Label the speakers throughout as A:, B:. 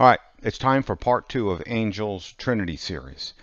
A: All right, it's time for part two of Angel's Trinity series.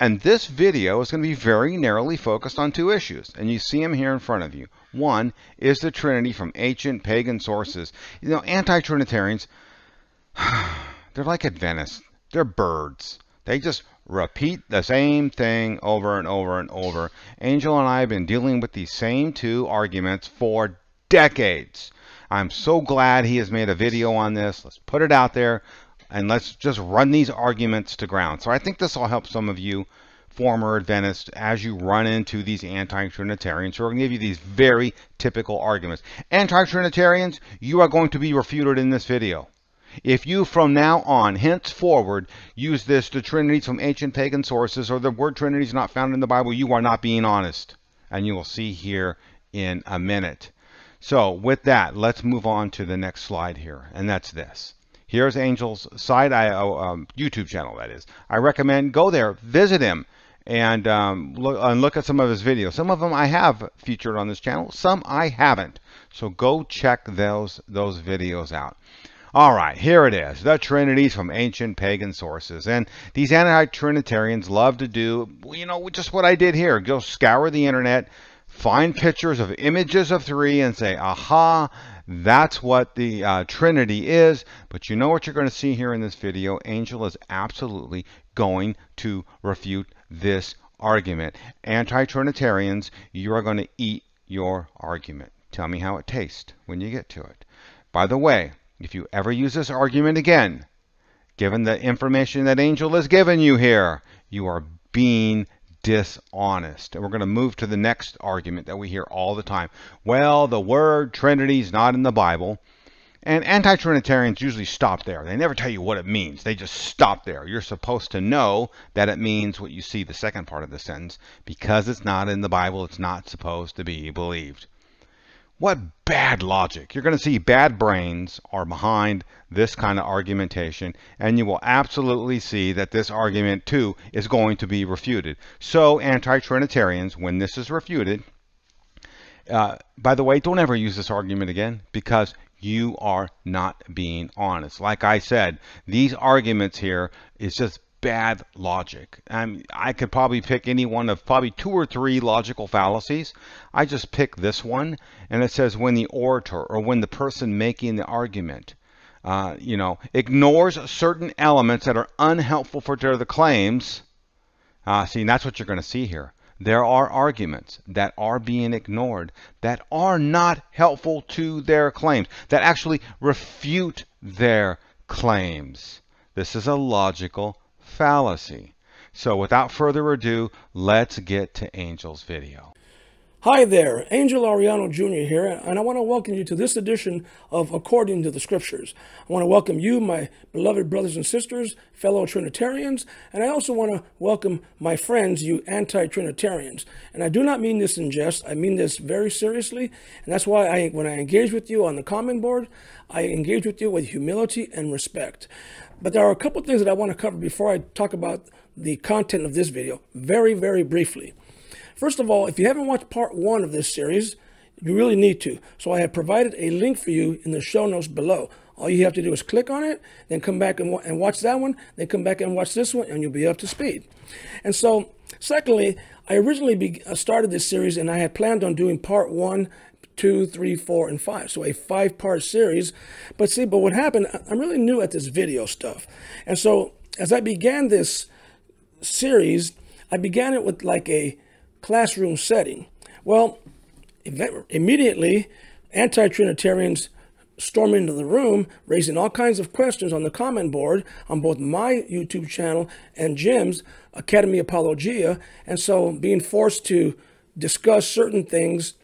A: And this video is going to be very narrowly focused on two issues, and you see them here in front of you. One is the Trinity from ancient pagan sources. You know, anti-Trinitarians, they're like Adventists. They're birds. They just repeat the same thing over and over and over. Angel and I have been dealing with these same two arguments for decades. I'm so glad he has made a video on this. Let's put it out there and let's just run these arguments to ground. So I think this will help some of you former Adventists as you run into these anti-Trinitarians who are going to give you these very typical arguments. Anti-Trinitarians, you are going to be refuted in this video. If you from now on, henceforward, use this, the Trinities from ancient pagan sources, or the word Trinity is not found in the Bible, you are not being honest. And you will see here in a minute. So with that, let's move on to the next slide here, and that's this. Here's Angel's side IO um, YouTube channel, that is. I recommend go there, visit him, and um, look, and look at some of his videos. Some of them I have featured on this channel, some I haven't. So go check those those videos out. All right, here it is, the Trinities from ancient pagan sources. And these anti-Trinitarians love to do, you know, just what I did here. Go scour the internet, find pictures of images of three and say, aha, that's what the uh, Trinity is. But you know what you're going to see here in this video? Angel is absolutely going to refute this argument. Anti-Trinitarians, you are going to eat your argument. Tell me how it tastes when you get to it. By the way, if you ever use this argument again, given the information that Angel has given you here, you are being dishonest. And we're going to move to the next argument that we hear all the time. Well, the word Trinity is not in the Bible. And anti Trinitarians usually stop there. They never tell you what it means, they just stop there. You're supposed to know that it means what you see the second part of the sentence. Because it's not in the Bible, it's not supposed to be believed. What bad logic. You're going to see bad brains are behind this kind of argumentation, and you will absolutely see that this argument too is going to be refuted. So, anti Trinitarians, when this is refuted, uh, by the way, don't ever use this argument again because you are not being honest. Like I said, these arguments here is just bad logic. Um, I could probably pick any one of probably two or three logical fallacies. I just pick this one, and it says when the orator or when the person making the argument, uh, you know, ignores certain elements that are unhelpful for their claims. Uh, see, that's what you're going to see here. There are arguments that are being ignored that are not helpful to their claims, that actually refute their claims. This is a logical fallacy. So without further ado, let's get to Angel's video.
B: Hi there, Angel Ariano Jr. here, and I want to welcome you to this edition of According to the Scriptures. I want to welcome you, my beloved brothers and sisters, fellow Trinitarians, and I also want to welcome my friends, you anti-Trinitarians. And I do not mean this in jest, I mean this very seriously, and that's why I, when I engage with you on the comment board, I engage with you with humility and respect. But there are a couple things that I want to cover before I talk about the content of this video, very, very briefly. First of all, if you haven't watched part one of this series, you really need to. So I have provided a link for you in the show notes below. All you have to do is click on it, then come back and, and watch that one, then come back and watch this one, and you'll be up to speed. And so, secondly, I originally uh, started this series and I had planned on doing part one, two, three, four, and five. So a five-part series. But see, but what happened, I'm really new at this video stuff. And so as I began this series, I began it with like a classroom setting. Well, immediately, anti-Trinitarians storm into the room, raising all kinds of questions on the comment board on both my YouTube channel and Jim's Academy Apologia, and so being forced to discuss certain things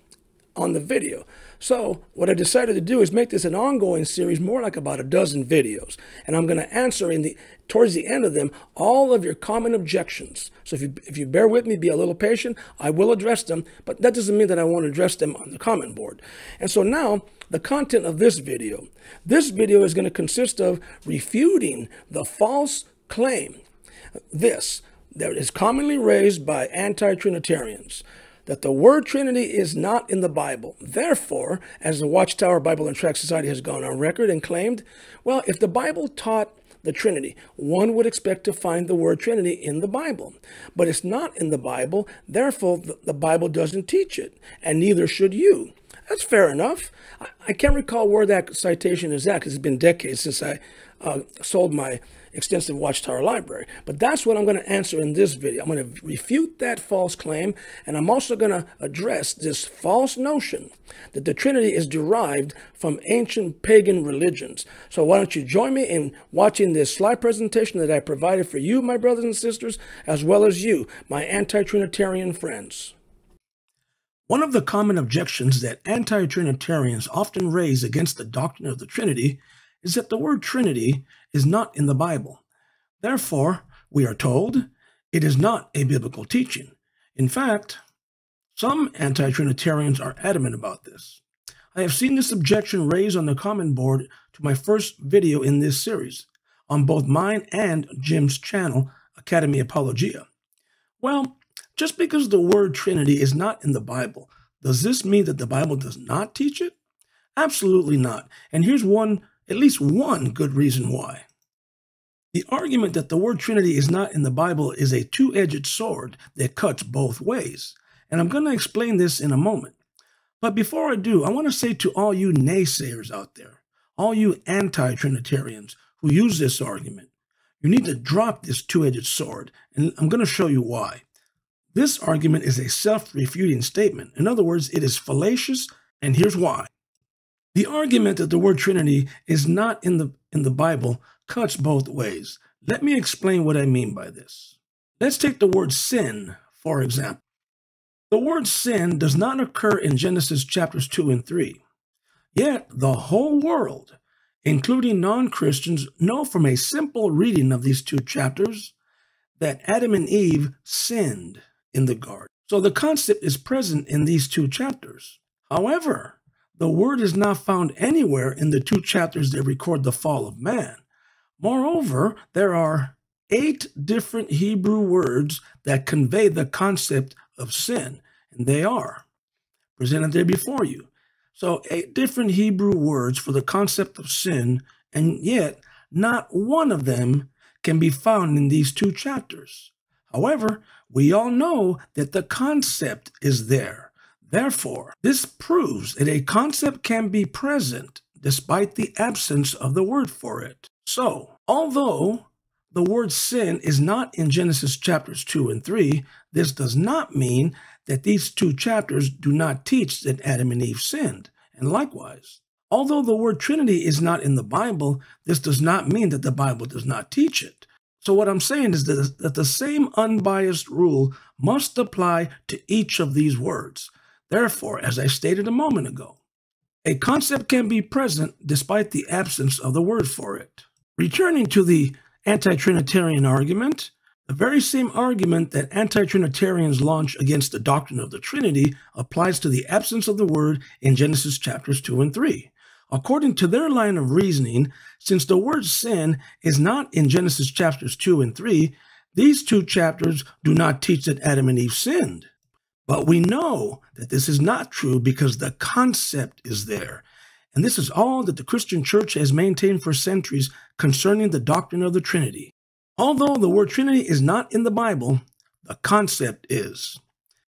B: on the video. So what I decided to do is make this an ongoing series, more like about a dozen videos. And I'm going to answer in the towards the end of them all of your common objections. So if you, if you bear with me, be a little patient, I will address them, but that doesn't mean that I won't address them on the comment board. And so now the content of this video. This video is going to consist of refuting the false claim, this, that is commonly raised by anti-Trinitarians that the word Trinity is not in the Bible. Therefore, as the Watchtower Bible and Tract Society has gone on record and claimed, well, if the Bible taught the Trinity. One would expect to find the word Trinity in the Bible, but it's not in the Bible. Therefore, the Bible doesn't teach it, and neither should you. That's fair enough. I can't recall where that citation is at because it's been decades since I uh, sold my extensive Watchtower library. But that's what I'm going to answer in this video. I'm going to refute that false claim, and I'm also going to address this false notion that the Trinity is derived from ancient pagan religions. So why don't you join me in watching this slide presentation that I provided for you, my brothers and sisters, as well as you, my anti-Trinitarian friends. One of the common objections that anti-Trinitarians often raise against the doctrine of the Trinity is that the word Trinity is not in the Bible. Therefore, we are told it is not a biblical teaching. In fact, some anti Trinitarians are adamant about this. I have seen this objection raised on the comment board to my first video in this series, on both mine and Jim's channel, Academy Apologia. Well, just because the word Trinity is not in the Bible, does this mean that the Bible does not teach it? Absolutely not. And here's one at least one good reason why. The argument that the word Trinity is not in the Bible is a two edged sword that cuts both ways. And I'm going to explain this in a moment. But before I do, I want to say to all you naysayers out there, all you anti Trinitarians who use this argument, you need to drop this two edged sword. And I'm going to show you why. This argument is a self refuting statement. In other words, it is fallacious, and here's why. The argument that the word Trinity is not in the, in the Bible cuts both ways. Let me explain what I mean by this. Let's take the word sin, for example. The word sin does not occur in Genesis chapters 2 and 3. Yet the whole world, including non Christians, know from a simple reading of these two chapters that Adam and Eve sinned in the garden. So the concept is present in these two chapters. However, the word is not found anywhere in the two chapters that record the fall of man. Moreover, there are eight different Hebrew words that convey the concept of sin, and they are presented there before you. So, eight different Hebrew words for the concept of sin, and yet not one of them can be found in these two chapters. However, we all know that the concept is there. Therefore, this proves that a concept can be present despite the absence of the word for it. So, although the word sin is not in Genesis chapters 2 and 3, this does not mean that these two chapters do not teach that Adam and Eve sinned. And likewise, although the word Trinity is not in the Bible, this does not mean that the Bible does not teach it. So, what I'm saying is that, the same unbiased rule must apply to each of these words. Therefore, as I stated a moment ago, a concept can be present despite the absence of the word for it. Returning to the anti Trinitarian argument, the very same argument that anti Trinitarians launch against the doctrine of the Trinity applies to the absence of the word in Genesis chapters 2 and 3. According to their line of reasoning, since the word sin is not in Genesis chapters 2 and 3, these two chapters do not teach that Adam and Eve sinned. But we know that this is not true because the concept is there. And this is all that the Christian church has maintained for centuries concerning the doctrine of the Trinity. Although the word Trinity is not in the Bible, the concept is.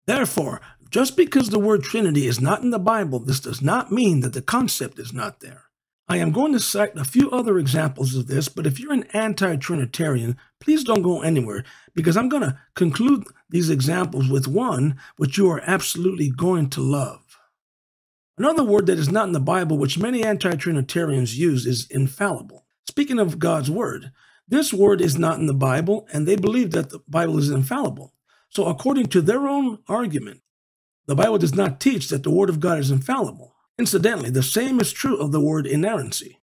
B: Therefore, just because the word Trinity is not in the Bible, this does not mean that the concept is not there. I am going to cite a few other examples of this, but if you're an anti Trinitarian, please don't go anywhere because I'm going to conclude these examples with one which you are absolutely going to love. Another word that is not in the Bible, which many anti Trinitarians use, is infallible. Speaking of God's word, this word is not in the Bible, and they believe that the Bible is infallible. So, according to their own argument, the Bible does not teach that the word of God is infallible. Incidentally, the same is true of the word inerrancy.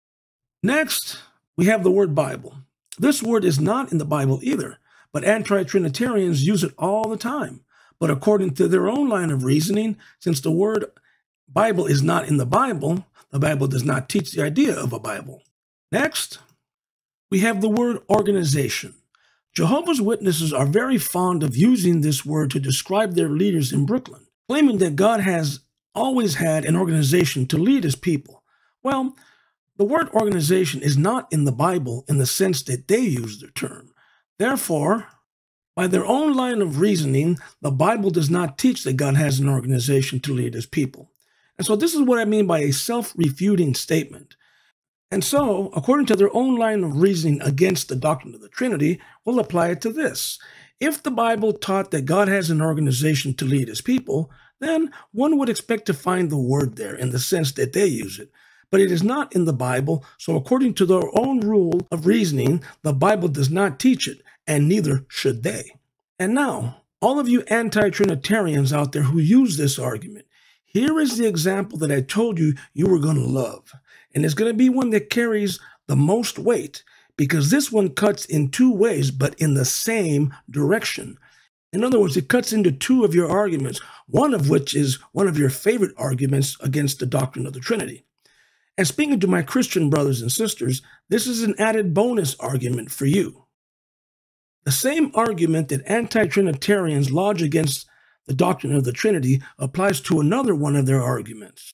B: Next, we have the word Bible. This word is not in the Bible either, but anti Trinitarians use it all the time. But according to their own line of reasoning, since the word Bible is not in the Bible, the Bible does not teach the idea of a Bible. Next, we have the word organization. Jehovah's Witnesses are very fond of using this word to describe their leaders in Brooklyn, claiming that God has always had an organization to lead his people. Well, The word organization is not in the Bible in the sense that they use the term. Therefore, by their own line of reasoning, the Bible does not teach that God has an organization to lead his people. And so, this is what I mean by a self refuting statement. And so, according to their own line of reasoning against the doctrine of the Trinity, we'll apply it to this. If the Bible taught that God has an organization to lead his people, then one would expect to find the word there in the sense that they use it. But it is not in the Bible, so according to their own rule of reasoning, the Bible does not teach it, and neither should they. And now, all of you anti Trinitarians out there who use this argument, here is the example that I told you you were going to love. And it's going to be one that carries the most weight because this one cuts in two ways, but in the same direction. In other words, it cuts into two of your arguments, one of which is one of your favorite arguments against the doctrine of the Trinity. And speaking to my Christian brothers and sisters, this is an added bonus argument for you. The same argument that anti Trinitarians lodge against the doctrine of the Trinity applies to another one of their arguments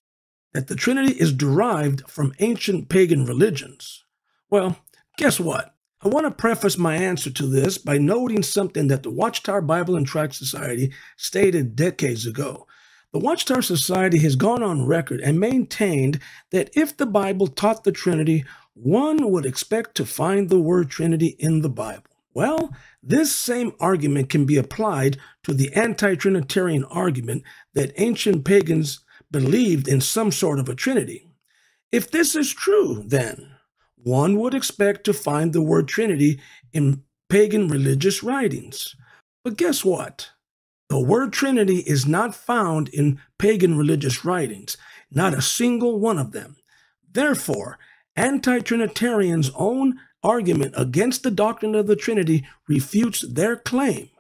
B: that the Trinity is derived from ancient pagan religions. Well, guess what? I want to preface my answer to this by noting something that the Watchtower Bible and Tract Society stated decades ago. The Watchtower Society has gone on record and maintained that if the Bible taught the Trinity, one would expect to find the word Trinity in the Bible. Well, this same argument can be applied to the anti Trinitarian argument that ancient pagans believed in some sort of a Trinity. If this is true, then one would expect to find the word Trinity in pagan religious writings. But guess what? The word Trinity is not found in pagan religious writings, not a single one of them. Therefore, anti Trinitarians' own argument against the doctrine of the Trinity refutes their claim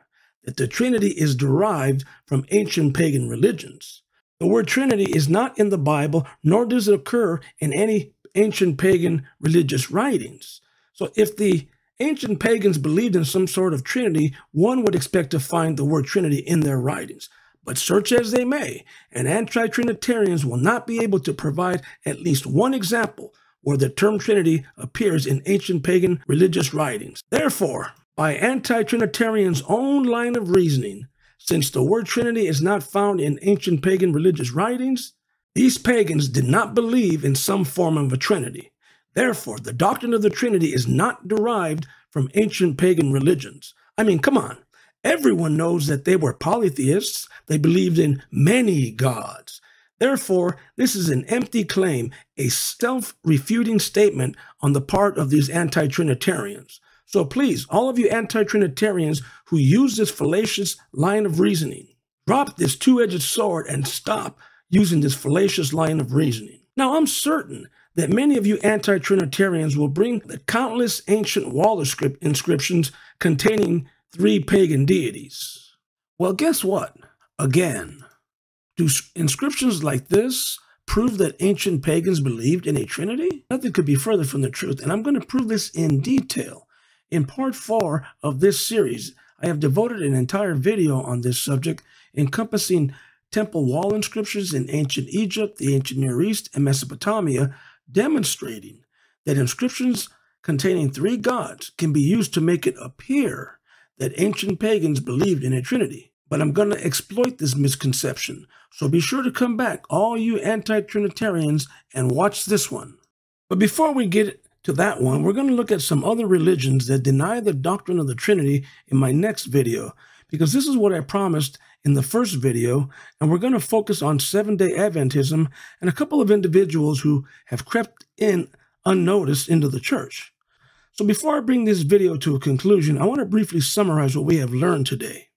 B: that the Trinity is derived from ancient pagan religions. The word Trinity is not in the Bible, nor does it occur in any ancient pagan religious writings. So if the ancient pagans believed in some sort of Trinity, one would expect to find the word Trinity in their writings. But search as they may, and anti Trinitarians will not be able to provide at least one example where the term Trinity appears in ancient pagan religious writings. Therefore, by anti Trinitarians' own line of reasoning, since the word Trinity is not found in ancient pagan religious writings, these pagans did not believe in some form of a Trinity. Therefore, the doctrine of the Trinity is not derived from ancient pagan religions. I mean, come on. Everyone knows that they were polytheists. They believed in many gods. Therefore, this is an empty claim, a self refuting statement on the part of these anti Trinitarians. So please, all of you anti Trinitarians who use this fallacious line of reasoning, drop this two edged sword and stop using this fallacious line of reasoning. Now, I'm certain that many of you anti Trinitarians will bring the countless ancient wall inscriptions containing three pagan deities. Well, guess what? Again, do inscriptions like this prove that ancient pagans believed in a trinity? Nothing could be further from the truth, and I'm going to prove this in detail. In part four of this series, I have devoted an entire video on this subject encompassing temple wall inscriptions in ancient Egypt, the ancient Near East, and Mesopotamia, demonstrating that inscriptions containing three gods can be used to make it appear that ancient pagans believed in a trinity. But I'm going to exploit this misconception, so be sure to come back, all you anti Trinitarians, and watch this one. But before we get to that one, we're going to look at some other religions that deny the doctrine of the Trinity in my next video, because this is what I promised in the first video, and we're going to focus on Seventh day Adventism and a couple of individuals who have crept in unnoticed into the church. So before I bring this video to a conclusion, I want to briefly summarize what we have learned today.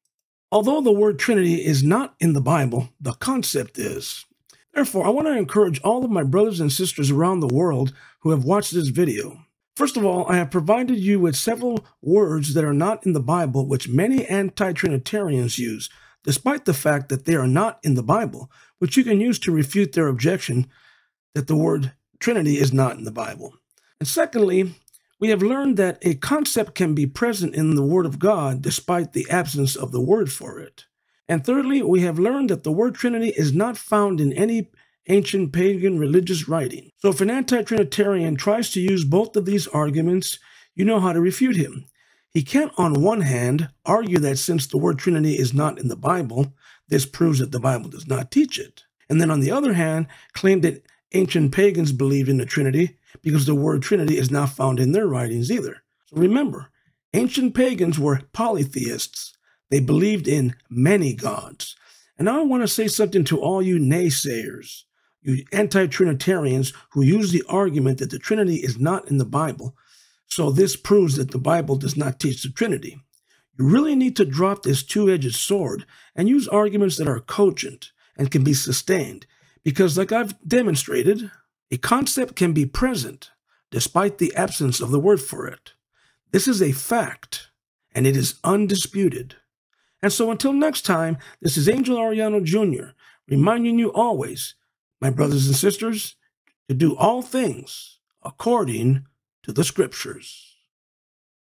B: Although the word Trinity is not in the Bible, the concept is. Therefore, I want to encourage all of my brothers and sisters around the world who have watched this video. First of all, I have provided you with several words that are not in the Bible, which many anti Trinitarians use, despite the fact that they are not in the Bible, which you can use to refute their objection that the word Trinity is not in the Bible. And secondly, we have learned that a concept can be present in the Word of God despite the absence of the word for it. And thirdly, we have learned that the word Trinity is not found in any ancient pagan religious writing. So if an anti Trinitarian tries to use both of these arguments, you know how to refute him. He can't, on one hand, argue that since the word Trinity is not in the Bible, this proves that the Bible does not teach it. And then on the other hand, claim that ancient pagans believed in the Trinity because the word Trinity is not found in their writings either. So remember, ancient pagans were polytheists. They believed in many gods. And now I want to say something to all you naysayers, you anti Trinitarians who use the argument that the Trinity is not in the Bible so this proves that the Bible does not teach the Trinity. You really need to drop this two edged sword and use arguments that are cogent and can be sustained, because, like I've demonstrated, a concept can be present despite the absence of the word for it. This is a fact, and it is undisputed. And so until next time, this is Angel Ariano Jr., reminding you always, my brothers and sisters, to do all things according to the scriptures.